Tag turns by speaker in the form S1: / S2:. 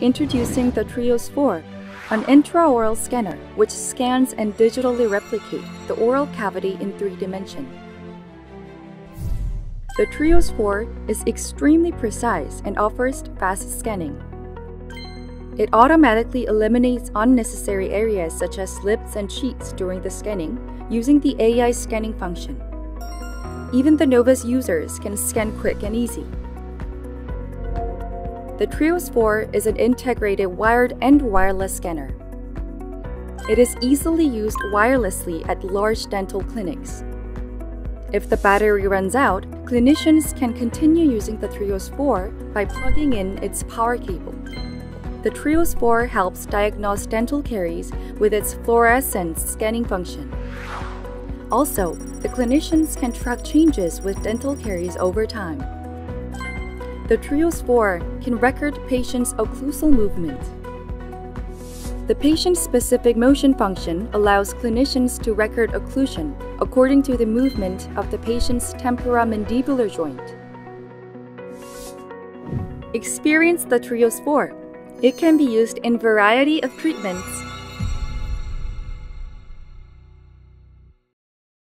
S1: Introducing the Trios 4, an intraoral scanner which scans and digitally replicates the oral cavity in three dimensions. The Trios 4 is extremely precise and offers fast scanning. It automatically eliminates unnecessary areas such as lips and cheeks during the scanning using the AI scanning function. Even the novice users can scan quick and easy. The Trios 4 is an integrated wired and wireless scanner. It is easily used wirelessly at large dental clinics. If the battery runs out, clinicians can continue using the Trios 4 by plugging in its power cable. The Trios 4 helps diagnose dental caries with its fluorescence scanning function. Also, the clinicians can track changes with dental caries over time. The Trios 4 can record patients' occlusal movement. The patient-specific motion function allows clinicians to record occlusion according to the movement of the patient's temporomandibular joint. Experience the Trios 4. It can be used in variety of treatments